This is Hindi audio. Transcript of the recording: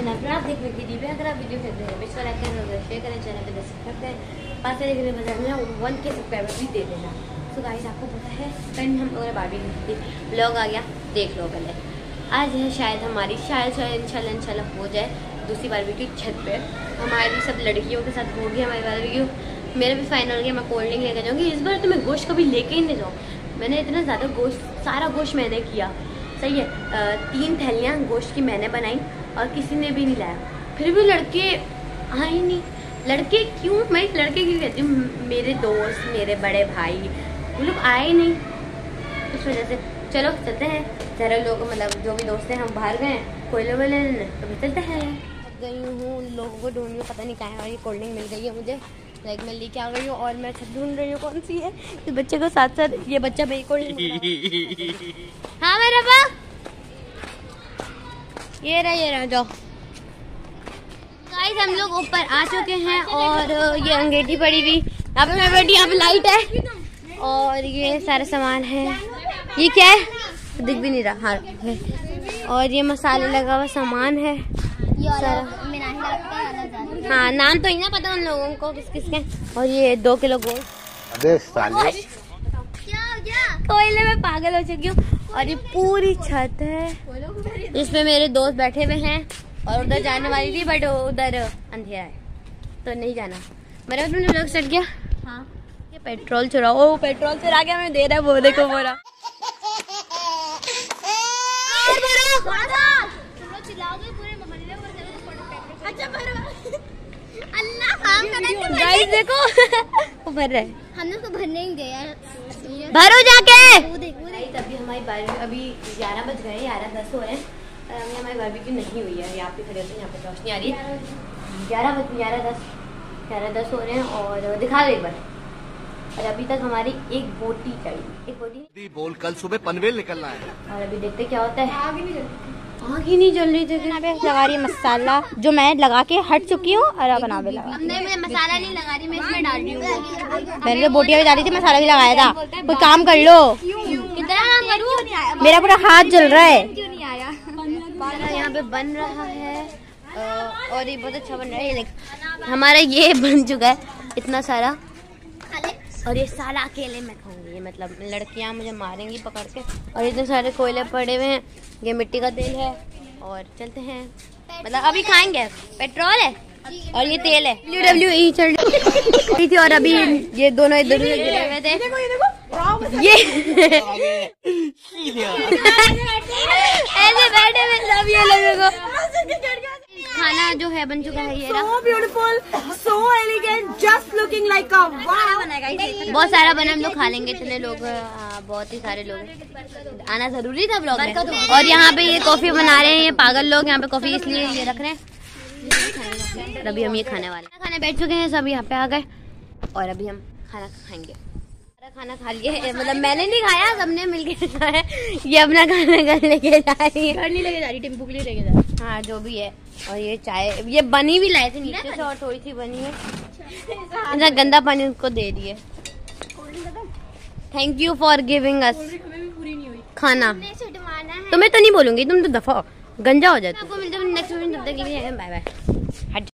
अपना आप देखने की दी अगर आप वीडियो खेलते हैं विश्व लाइक करें शेयर करें चैनल पे सब्सक्राइब करें पास वन के सब्सक्राइबर भी दे देना तो गाइस आपको पता है कल हम बारबी ब्लॉग आ गया देख लो पहले आज है शायद हमारी शायद शायद इंशाल्लाह हो जाए दूसरी बारबी की छत पे हमारी सब लड़कियों के साथ होगी हमारी बार बारबी मेरा भी फाइनल हो गया मैं कोल्ड ड्रिंक लेकर जाऊँगी इस बार तो मैं गोश्त कभी लेके ही नहीं जाऊँ मैंने इतना ज़्यादा गोश्त सारा गोश्त मैंने किया सही है तीन थैलियाँ गोश्त की मैंने बनाई और किसी ने भी नहीं लाया। फिर भी लड़के आए नहीं। लड़के क्यों? मैं लड़के क्यों कहती हूँ मेरे दोस्त मेरे बड़े भाई वो लोग आए नहीं। इस वजह से चलो चलते हैं। ज़रा लोग मतलब जो भी दोस्त हैं हम बाहर गए कोयले वोले तो चलते हैं। गई हूँ उन लोगों को ढूंढ पता नहीं कहा है और ये कोल्ड ड्रिंक मिल गई है मुझे। लाइक मैं लेके आ गई हूँ और मैं ढूंढ रही हूँ कौन सी है? इस बच्चे को साथ साथ ये बच्चा मेरी कोल्ड ड्रिंक हाँ ये रहा ये रहा जाओ। गाइस हम लोग ऊपर आ चुके हैं और ये अंगेठी पड़ी हुई। यहाँ पे मैं बैठी यहाँ पे लाइट है। और ये सारा सामान है। ये क्या है? दिख भी नहीं रहा हाँ और ये मसाले लगा हुआ सामान है। सारा। हाँ। नाम तो ही ना पता उन लोगों को किस किस के। और ये दो किलो गोल। कोयले में पागल हो चुकी हूँ। और ये पूरी छत है। इसमें मेरे दोस्त बैठे हुए हैं और उधर जाने वाली थी बट उधर अंधेरा है। तो नहीं जाना। मेरा तुमने ब्लॉग स्टार्ट किया? हाँ। ये पेट्रोल चुरा ओ पेट्रोल चुरा के हमें दे रहा है वो देखो बोरा। गाइस देखो वो भर रहा है। हमने उसको भरने ही। दिया भरो जाके। हमारी बारहवीं अभी ग्यारह बज गए ग्यारह दस हो रहे हैं। अभी हमारी बारहवीं नहीं हुई है यहाँ पे खड़े होते हैं यहाँ पे रोशनी आ रही है। ग्यारह बज ग्यारह दस ग्यारह दस हो रहे हैं और दिखा दो एक बार। और अभी तक हमारी एक बोटी चाहिए एक बोटी? बोल कल सुबह पनवेल निकलना है। और अभी देखते क्या होता है। आग ही नहीं जल रही। थी लगा रही मसाला जो मैं लगा के हट चुकी हूँ और बना भी लगा। मैं मसाला नहीं लगा रही मैं इसमें डाल रही हूँ। मैंने तो बोटियाँ भी डाली थी मसाला भी लगाया था। कोई काम कर लो। कितना मेरा पूरा हाथ जल रहा है। यहाँ पे बन रहा है और ये बहुत अच्छा बन रहा है। ये हमारा ये बन चुका है इतना सारा। और ये सारा अकेले मैं खाऊँगी मतलब लड़कियाँ मुझे मारेंगी पकड़ के। और इतने सारे कोयले पड़े हुए हैं ये मिट्टी का तेल है। और चलते हैं। मतलब अभी खाएँगे पेट्रोल है और ये तेल है। डब्ल्यू डब्ल्यू ई चल रही थी और अभी ये दोनों इधर गिरे हुए थे। ये ऐसे बैठे सब ये लोगों को खाना जो है बन चुका है ये beautiful, so elegant, just looking like a wow. बहुत सारा बना हम लोग खा लेंगे। इतने लोग हाँ, बहुत ही सारे लोग आना ज़रूरी था ब्लॉग में। और यहाँ पे ये कॉफ़ी बना रहे हैं ये पागल लोग। यहाँ पे कॉफ़ी इसलिए ये रख रहे हैं। अभी हम ये खाने वाले। खाने बैठ चुके हैं सब यहाँ पे आ गए। और अभी हम खाना खाएँगे। खाना खा लिए मतलब मैंने नहीं खाया सबने मिलके खाया ये अपना खाना घर लेके जा रही है। घर नहीं लेके जा रही टेंपू के लिए लेके जा रही हाँ। जो भी है। और ये चाय ये बनी भी लाए थे नीचे से और थोड़ी सी बनी है। अच्छा गंदा पानी उसको दे दिए। Thank you for giving us खाना। तुम्हें तो नहीं बोलूँगी तुम तो दफ़ा गंजा हो जाता आपको मिलते नेक्स्ट बाय बाय